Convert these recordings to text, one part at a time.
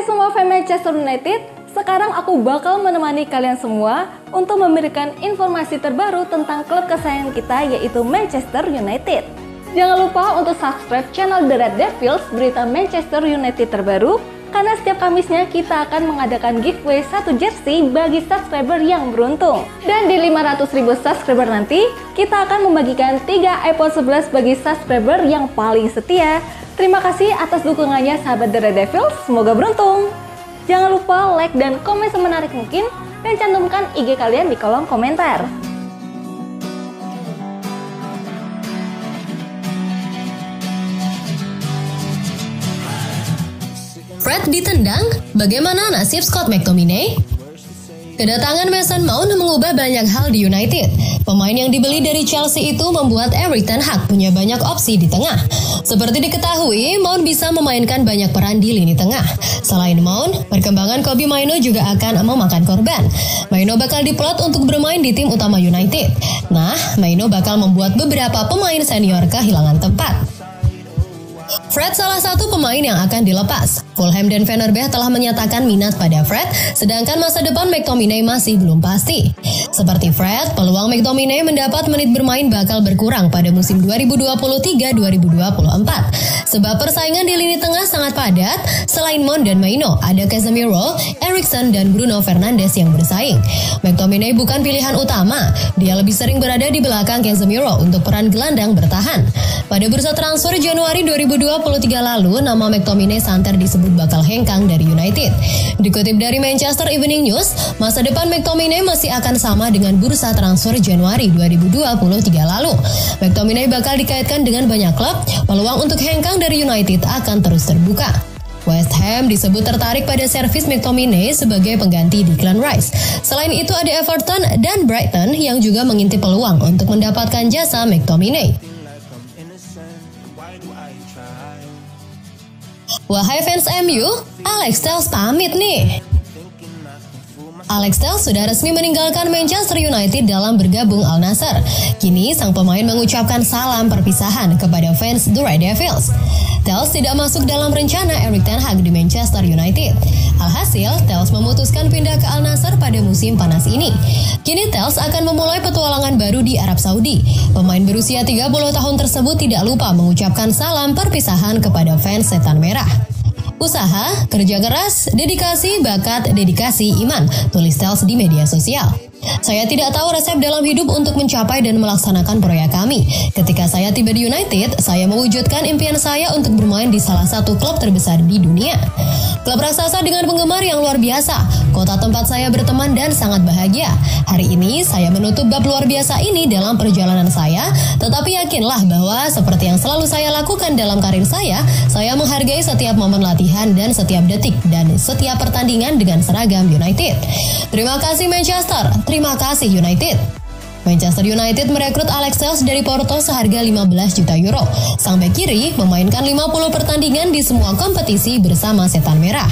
Semua fan Manchester United, sekarang aku bakal menemani kalian semua untuk memberikan informasi terbaru tentang klub kesayangan kita yaitu Manchester United. Jangan lupa untuk subscribe channel The Red Devils berita Manchester United terbaru karena setiap Kamisnya kita akan mengadakan giveaway satu jersey bagi subscriber yang beruntung. Dan di 500 ribu subscriber nanti, kita akan membagikan 3 iPhone 11 bagi subscriber yang paling setia. Terima kasih atas dukungannya sahabat The Red Devils, semoga beruntung. Jangan lupa like dan komen semenarik mungkin dan cantumkan IG kalian di kolom komentar. Fred ditendang, bagaimana nasib Scott McTominay? Kedatangan Mason Mount mengubah banyak hal di United. Pemain yang dibeli dari Chelsea itu membuat Erik Ten Hag punya banyak opsi di tengah. Seperti diketahui, Mount bisa memainkan banyak peran di lini tengah. Selain Mount, perkembangan Kobe Maino juga akan memakan korban. Maino bakal diplot untuk bermain di tim utama United. Nah, Maino bakal membuat beberapa pemain senior kehilangan tempat. Fred salah satu pemain yang akan dilepas. Fulham dan Fenerbahce telah menyatakan minat pada Fred, sedangkan masa depan McTominay masih belum pasti. Seperti Fred, peluang McTominay mendapat menit bermain bakal berkurang pada musim 2023-2024. Sebab persaingan di lini tengah sangat padat, selain Mon dan Maino, ada Casemiro, Erikson, dan Bruno Fernandes yang bersaing. McTominay bukan pilihan utama, dia lebih sering berada di belakang Casemiro untuk peran gelandang bertahan. Pada bursa transfer Januari 2020, 23 lalu, nama McTominay santer disebut bakal hengkang dari United. Dikutip dari Manchester Evening News, masa depan McTominay masih akan sama dengan bursa transfer Januari 2023 lalu. McTominay bakal dikaitkan dengan banyak klub, peluang untuk hengkang dari United akan terus terbuka. West Ham disebut tertarik pada servis McTominay sebagai pengganti Declan Rice. Selain itu ada Everton dan Brighton yang juga mengintip peluang untuk mendapatkan jasa McTominay. Wahai fans MU, Alex Telles pamit nih. Alex Telles sudah resmi meninggalkan Manchester United dalam bergabung Al Nassr. Kini sang pemain mengucapkan salam perpisahan kepada fans The Red Devils. Telles tidak masuk dalam rencana Erik Ten Hag di Manchester United. Alhasil, Telles memutuskan pindah ke Al Nassr pada musim panas ini. Kini Telles akan memulai petualangan baru di Arab Saudi. Pemain berusia 30 tahun tersebut tidak lupa mengucapkan salam perpisahan kepada fans Setan Merah. Usaha, kerja keras, dedikasi, bakat, dedikasi, iman, tulis Tels di media sosial. Saya tidak tahu resep dalam hidup untuk mencapai dan melaksanakan proyek kami. Ketika saya tiba di United, saya mewujudkan impian saya untuk bermain di salah satu klub terbesar di dunia. Klub raksasa dengan penggemar yang luar biasa, kota tempat saya berteman dan sangat bahagia. Hari ini saya menutup bab luar biasa ini dalam perjalanan saya, tetapi yakinlah bahwa seperti yang selalu saya lakukan dalam karir saya, saya menghargai setiap momen latihan dan setiap detik dan setiap pertandingan dengan seragam United. Terima kasih Manchester, terima kasih United. Manchester United merekrut Alex Telles dari Porto seharga 15 juta euro. Sang bek kiri memainkan 50 pertandingan di semua kompetisi bersama Setan Merah.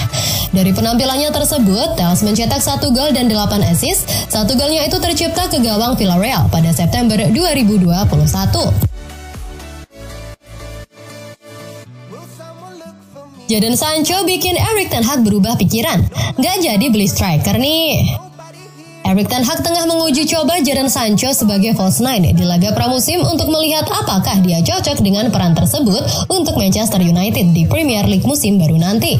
Dari penampilannya tersebut, Telles mencetak satu gol dan 8 assist. Satu golnya itu tercipta ke gawang Villarreal pada September 2021. Jadon Sancho bikin Erik Ten Hag berubah pikiran. Nggak jadi beli striker nih. Erik Ten Hag tengah menguji coba Jadon Sancho sebagai false nine di laga pramusim untuk melihat apakah dia cocok dengan peran tersebut untuk Manchester United di Premier League musim baru nanti.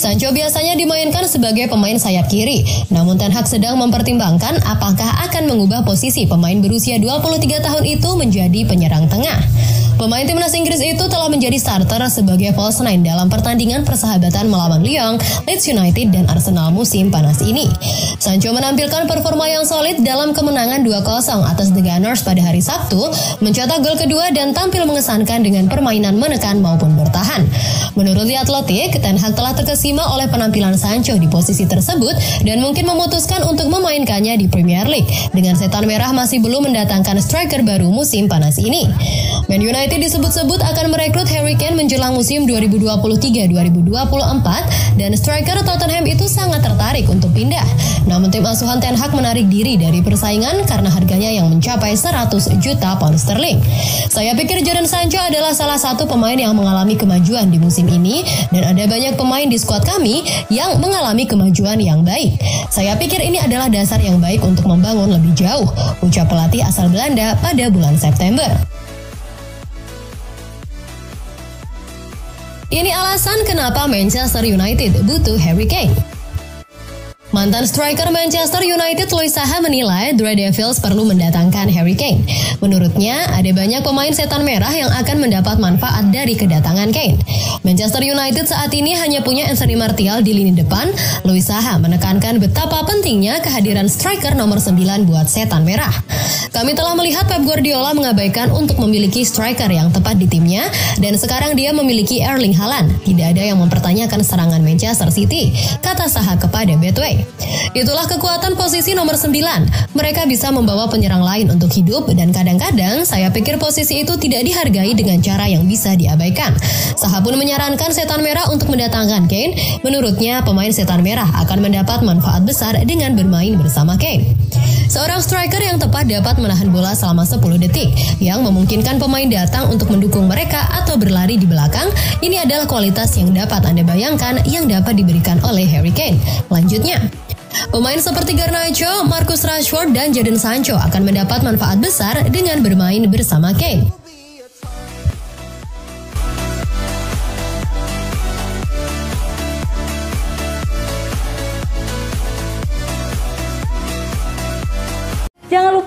Sancho biasanya dimainkan sebagai pemain sayap kiri, namun Ten Hag sedang mempertimbangkan apakah akan mengubah posisi pemain berusia 23 tahun itu menjadi penyerang tengah. Pemain timnas Inggris itu telah menjadi starter sebagai false nine dalam pertandingan persahabatan melawan Lyon, Leeds United, dan Arsenal musim panas ini. Sancho menampilkan performa yang solid dalam kemenangan 2-0 atas The Gunners pada hari Sabtu, mencetak gol kedua dan tampil mengesankan dengan permainan menekan maupun bertahan. Menurut The Athletic, Ten Hag telah terkesima oleh penampilan Sancho di posisi tersebut dan mungkin memutuskan untuk memainkannya di Premier League. Dengan setan merah masih belum mendatangkan striker baru musim panas ini. Man United United disebut-sebut akan merekrut Harry Kane menjelang musim 2023-2024 dan striker Tottenham itu sangat tertarik untuk pindah. Namun tim asuhan Ten Hag menarik diri dari persaingan karena harganya yang mencapai 100 juta pound sterling. Saya pikir Jadon Sancho adalah salah satu pemain yang mengalami kemajuan di musim ini dan ada banyak pemain di skuad kami yang mengalami kemajuan yang baik. Saya pikir ini adalah dasar yang baik untuk membangun lebih jauh, ucap pelatih asal Belanda pada bulan September. Ini alasan kenapa Manchester United butuh Harry Kane. Mantan striker Manchester United Louis Saha menilai Red Devils perlu mendatangkan Harry Kane. Menurutnya, ada banyak pemain setan merah yang akan mendapat manfaat dari kedatangan Kane. Manchester United saat ini hanya punya Anthony Martial di lini depan. Louis Saha menekankan betapa pentingnya kehadiran striker nomor 9 buat setan merah. Kami telah melihat Pep Guardiola mengabaikan untuk memiliki striker yang tepat di timnya dan sekarang dia memiliki Erling Haaland. Tidak ada yang mempertanyakan serangan Manchester City, kata Saha kepada Betway. Itulah kekuatan posisi nomor 9. Mereka bisa membawa penyerang lain untuk hidup dan kadang-kadang saya pikir posisi itu tidak dihargai dengan cara yang bisa diabaikan. Saha pun menyarankan setan merah untuk mendatangkan Kane. Menurutnya pemain setan merah akan mendapat manfaat besar dengan bermain bersama Kane. Seorang striker yang tepat dapat menahan bola selama 10 detik, yang memungkinkan pemain datang untuk mendukung mereka atau berlari di belakang. Ini adalah kualitas yang dapat Anda bayangkan yang dapat diberikan oleh Harry Kane. Lanjutnya, Pemain seperti Garnacho, Marcus Rashford, dan Jadon Sancho akan mendapat manfaat besar dengan bermain bersama Kane.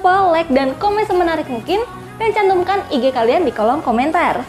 Lupa like dan komen semenarik mungkin dan cantumkan IG kalian di kolom komentar.